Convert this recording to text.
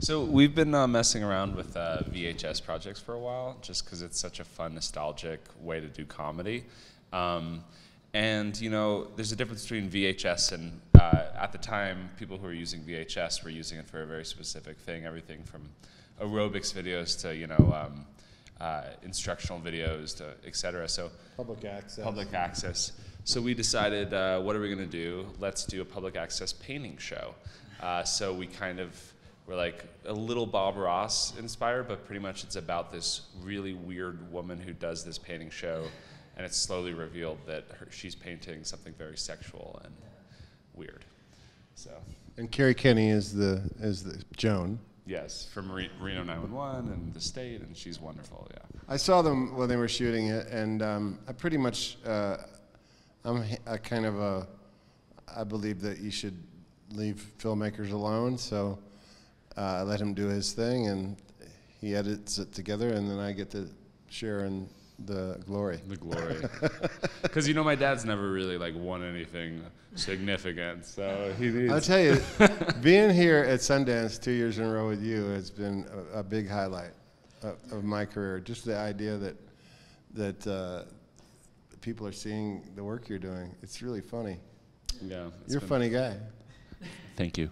So we've been uh, messing around with uh, VHS projects for a while, just because it's such a fun, nostalgic way to do comedy. Um, and you know, there's a difference between VHS and uh, at the time, people who were using VHS were using it for a very specific thing, everything from aerobics videos to you know um, uh, instructional videos to et cetera. So Public access. public access. So we decided, uh, what are we going to do? Let's do a public access painting show. Uh, so we kind of were like a little Bob Ross inspired, but pretty much it's about this really weird woman who does this painting show, and it's slowly revealed that her, she's painting something very sexual and weird. So And Kerri Kenney is the is the Joan. yes, from Re- Reno 911 and the state, and she's wonderful. Yeah. I saw them when they were shooting it, and um, I pretty much uh, I'm a kind of a I believe that you should leave filmmakers alone. So uh, I let him do his thing, and he edits it together, and then I get to share in the glory. The glory. Because you know, my dad's never really like won anything significant, so he needs. I'll tell you, being here at Sundance two years in a row with you has been a, a big highlight of, of my career. Just the idea that that uh, people are seeing the work you're doing. It's really funny. yeah, it's You're a funny guy. Thank you.